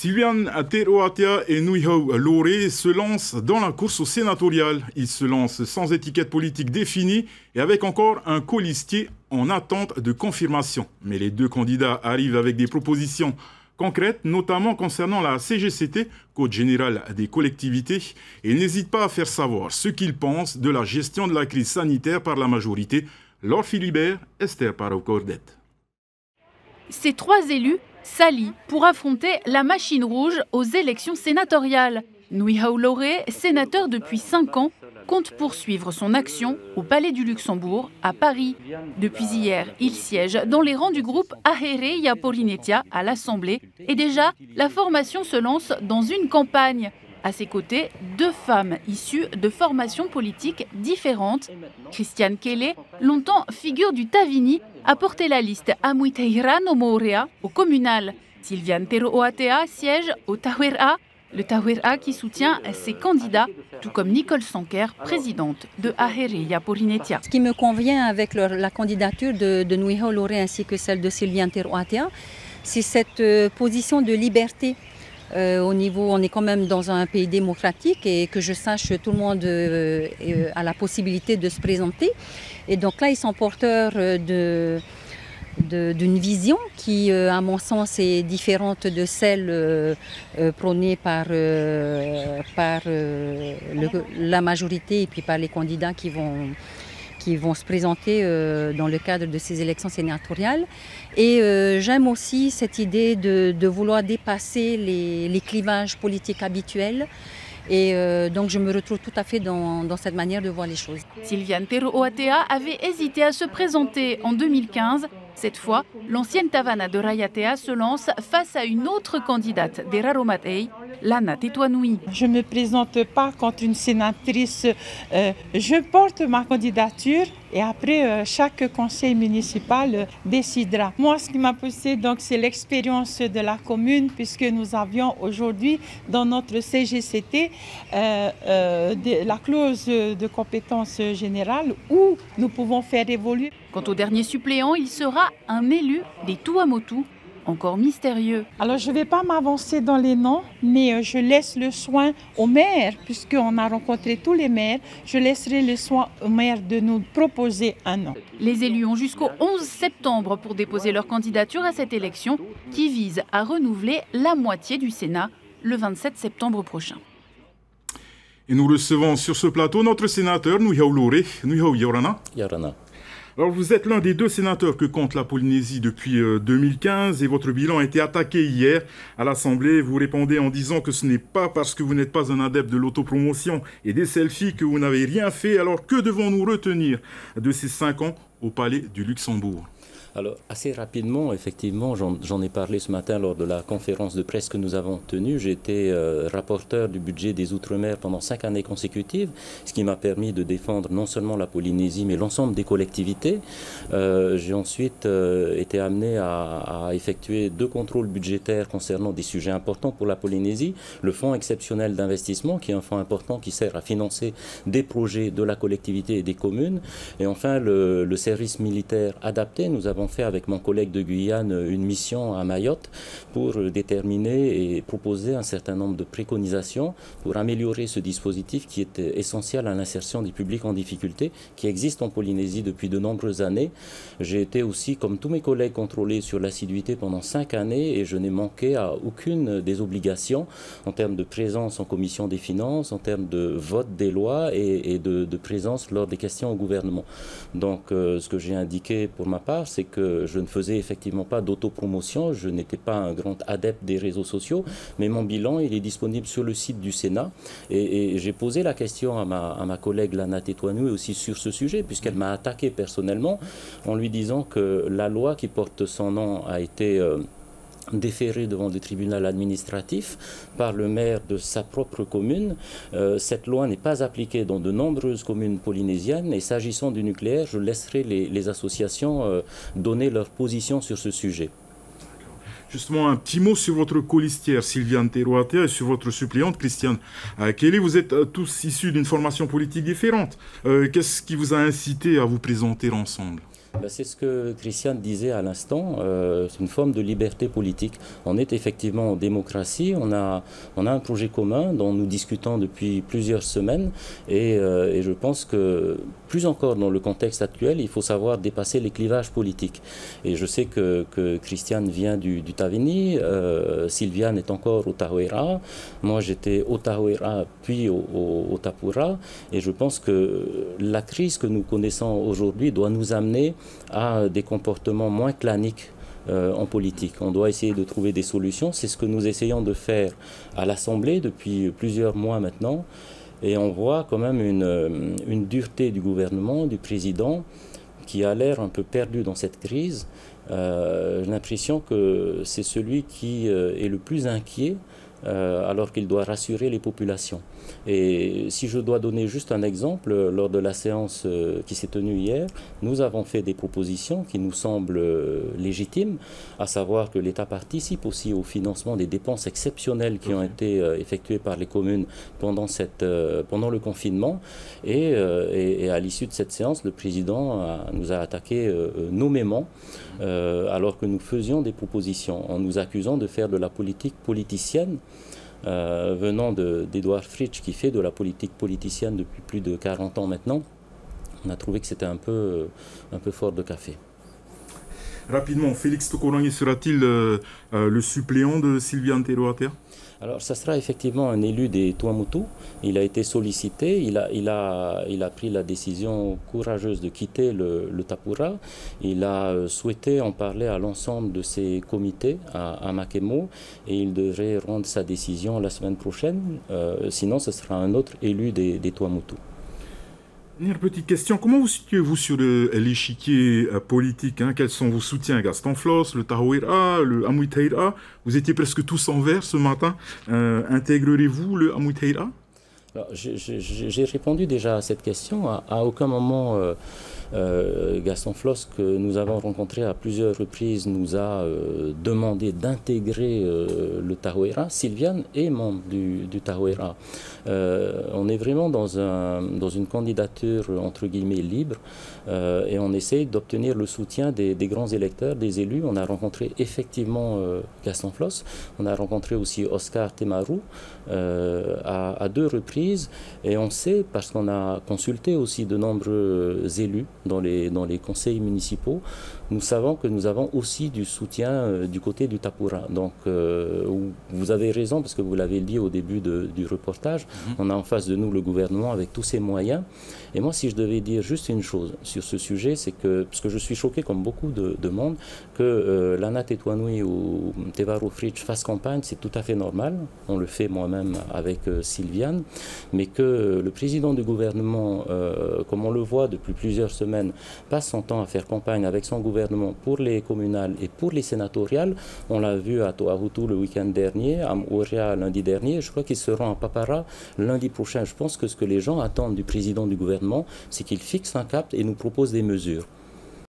Sylvian Teroatea et Nuihau Loré se lancent dans la course au sénatorial. Ils se lancent sans étiquette politique définie et avec encore un colistier en attente de confirmation. Mais les deux candidats arrivent avec des propositions concrètes, notamment concernant la CGCT, Code général des collectivités, et n'hésitent pas à faire savoir ce qu'ils pensent de la gestion de la crise sanitaire par la majorité. Laure Philibert, Esther Paraucordet. Ces trois élus s'allient pour affronter la machine rouge aux élections sénatoriales. Nui Loré, sénateur depuis 5 ans, compte poursuivre son action au Palais du Luxembourg, à Paris. Depuis hier, il siège dans les rangs du groupe Ahere Yaporinetia à l'Assemblée et déjà, la formation se lance dans une campagne. À ses côtés, deux femmes issues de formations politiques différentes. Christiane Kele, longtemps figure du Tavini, a porté la liste Amuiteirano Moorea au communal. Sylviane Teroatea siège au Tawera, le Tawera qui soutient ses candidats, tout comme Nicole Sanker, présidente de Ahereya Polinetia. Ce qui me convient avec la candidature de, de Nuiho ainsi que celle de Sylviane Teroatea, c'est cette euh, position de liberté euh, au niveau, on est quand même dans un pays démocratique et que je sache, tout le monde euh, a la possibilité de se présenter. Et donc là, ils sont porteurs euh, de d'une vision qui, à mon sens, est différente de celle prônée par, par la majorité et puis par les candidats qui vont, qui vont se présenter euh, dans le cadre de ces élections sénatoriales. Et euh, j'aime aussi cette idée de, vouloir dépasser les, clivages politiques habituels. Et euh, donc je me retrouve tout à fait dans, dans, cette manière de voir les choses. Sylviane Oatea avait hésité à se présenter en 2015 cette fois, l'ancienne Tavana de Rayatea se lance face à une autre candidate des Raromatei, Lana Tetouanoui. Je ne me présente pas contre une sénatrice. Euh, je porte ma candidature et après, euh, chaque conseil municipal décidera. Moi, ce qui m'a poussé, donc, c'est l'expérience de la commune, puisque nous avions aujourd'hui dans notre CGCT euh, la clause de compétence générale où nous pouvons faire évoluer. Quant au dernier suppléant, il sera un élu des Tuamotu, encore mystérieux. Alors je ne vais pas m'avancer dans les noms, mais euh, je laisse le soin au maire, puisqu'on a rencontré tous les maires, je laisserai le soin au maire de nous proposer un nom. Les élus ont jusqu'au 11 septembre pour déposer leur candidature à cette élection qui vise à renouveler la moitié du Sénat le 27 septembre prochain. Et nous recevons sur ce plateau notre sénateur Nuihau Lore, Nuihau Yorana. Yorana. Alors vous êtes l'un des deux sénateurs que compte la Polynésie depuis 2015 euh, et votre bilan a été attaqué hier à l'Assemblée. Vous répondez en disant que ce n'est pas parce que vous n'êtes pas un adepte de l'autopromotion et des selfies que vous n'avez rien fait. Alors que devons-nous retenir de ces cinq ans au Palais du Luxembourg? Alors, assez rapidement, effectivement, j'en ai parlé ce matin lors de la conférence de presse que nous avons tenue. J'ai été euh, rapporteur du budget des Outre-mer pendant cinq années consécutives, ce qui m'a permis de défendre non seulement la Polynésie, mais l'ensemble des collectivités. Euh, j'ai ensuite euh, été amené à, effectuer deux contrôles budgétaires concernant des sujets importants pour la Polynésie. Le Fonds exceptionnel d'investissement, qui est un fonds important qui sert à financer des projets de la collectivité et des communes. Et enfin, le service militaire adapté. Nous avons fait avec mon collègue de Guyane une mission à Mayotte pour déterminer et proposer un certain nombre de préconisations pour améliorer ce dispositif qui est essentiel à l'insertion des publics en difficulté, qui existe en Polynésie depuis de nombreuses années. J'ai été aussi, comme tous mes collègues, contrôlé sur l'assiduité pendant cinq années et je n'ai manqué à aucune des obligations en termes de présence en commission des finances, en termes de vote des lois et, de, présence lors des questions au gouvernement. Donc, euh, ce que j'ai indiqué pour ma part, c'est que je ne faisais effectivement pas d'autopromotion, je n'étais pas un grand adepte des réseaux sociaux, mais mon bilan, il est disponible sur le site du Sénat. Et, j'ai posé la question à ma, collègue Lana Tétouanou aussi sur ce sujet, puisqu'elle m'a attaqué personnellement en lui disant que la loi qui porte son nom a été... Euh, déféré devant le tribunal administratif par le maire de sa propre commune. Euh, cette loi n'est pas appliquée dans de nombreuses communes polynésiennes et s'agissant du nucléaire, je laisserai les, associations euh, donner leur position sur ce sujet. Justement, un petit mot sur votre colistière Sylviane Teroatea et sur votre suppléante Christiane Kelly. Vous êtes euh, tous issus d'une formation politique différente. Qu'est-ce qui vous a incité à vous présenter ensemble C'est ce que Christiane disait à l'instant, euh, c'est une forme de liberté politique. On est effectivement en démocratie, on a, on a un projet commun dont nous discutons depuis plusieurs semaines et, euh, et, je pense que plus encore dans le contexte actuel, il faut savoir dépasser les clivages politiques. Et je sais que, que Christiane vient du, du Tavini, euh, Sylviane est encore au Tahoeira, moi j'étais au Tahoeira puis au, au, au Tapura et je pense que la crise que nous connaissons aujourd'hui doit nous amener à des comportements moins claniques euh, en politique. On doit essayer de trouver des solutions. C'est ce que nous essayons de faire à l'Assemblée depuis plusieurs mois maintenant. Et on voit quand même une, euh, une dureté du gouvernement, du président, qui a l'air un peu perdu dans cette crise. Euh, J'ai l'impression que c'est celui qui est le plus inquiet euh, alors qu'il doit rassurer les populations. Et si je dois donner juste un exemple, lors de la séance euh, qui s'est tenue hier, nous avons fait des propositions qui nous semblent euh, légitimes, à savoir que l'État participe aussi au financement des dépenses exceptionnelles qui ont été effectuées par les communes pendant, cette, pendant le confinement. Et, et, et à l'issue de cette séance, le président a, nous a attaqué nommément, alors que nous faisions des propositions, en nous accusant de faire de la politique politicienne euh, venant d'Edouard Fritsch, qui fait de la politique politicienne depuis plus de 40 ans maintenant, on a trouvé que c'était un peu, peu fort de café. Rapidement, Félix Tokorangi sera-t-il euh, euh, le suppléant de Sylviane Teroatea alors, ça sera effectivement un élu des Tuamutu. Il a été sollicité, il a, il a, pris la décision courageuse de quitter le, Tapura. Il a souhaité en parler à l'ensemble de ses comités à, Makemo et il devrait rendre sa décision la semaine prochaine. Euh, sinon, ce sera un autre élu des, des. Dernière petite question, comment vous situez-vous sur l'échiquier politique hein? Quels sont vos soutiens? Gaston Floss, le Tahoeira, le Amouiteira Vous étiez presque tous en vert ce matin. Euh, Intégrerez-vous le Amouiteira J'ai répondu déjà à cette question. À, aucun moment, euh, euh, Gaston Floss, que nous avons rencontré à plusieurs reprises, nous a euh, demandé d'intégrer le Tahoeira. Sylviane est membre du, du Tahoeira. on est vraiment dans, un, dans une candidature entre guillemets libre et on essaye d'obtenir le soutien des, grands électeurs, des élus. On a rencontré effectivement Gaston Floss. On a rencontré aussi Oscar Temaru à, à deux reprises et on sait, parce qu'on a consulté aussi de nombreux élus dans les, dans les conseils municipaux, nous savons que nous avons aussi du soutien euh, du côté du Tapura. Donc euh, vous avez raison, parce que vous l'avez dit au début de, du reportage, -hmm. on a en face de nous le gouvernement avec tous ses moyens. Et moi, si je devais dire juste une chose sur ce sujet, c'est que, parce que je suis choqué comme beaucoup de, de monde, que euh, Lana Tetouanoui ou Tevaro Fritsch fassent campagne, c'est tout à fait normal. On le fait moi-même avec euh, Sylviane. Mais que le président du gouvernement, euh, comme on le voit depuis plusieurs semaines, passe son temps à faire campagne avec son gouvernement pour les communales et pour les sénatoriales. On l'a vu à Toahutu le week-end dernier, à Mouria lundi dernier. Je crois qu'ils seront à Papara lundi prochain. Je pense que ce que les gens attendent du président du gouvernement, c'est qu'il fixe un cap et nous propose des mesures.